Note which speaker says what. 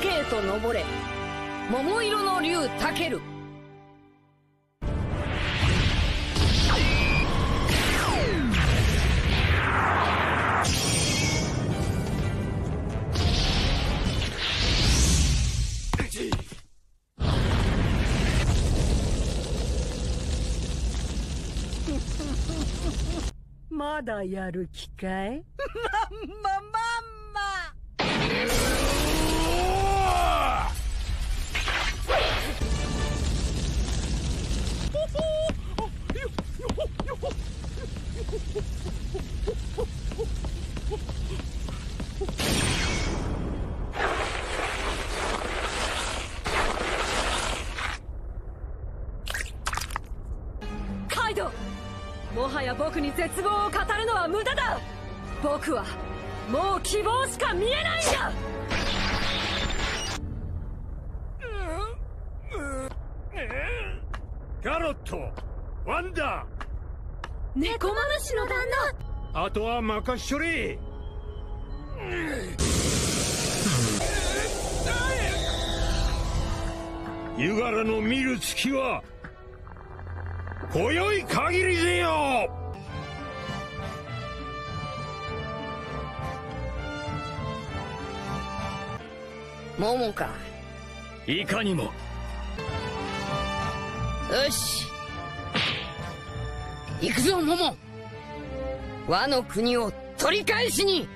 Speaker 1: 岳へと登れ。桃色の竜たける。
Speaker 2: まだやる気かい？
Speaker 1: ままんま
Speaker 3: カイド。ウもはや僕に絶望を語るのは無駄だ。僕はもう希望しか見えないんだ。
Speaker 4: ガロットワンダ
Speaker 3: 猫マムシの旦那
Speaker 4: あとは任しとれ。湯柄の見る月は今宵限りぜよ
Speaker 1: 桃か
Speaker 4: いかにも
Speaker 1: よし行くぞ桃和の国を取り返しに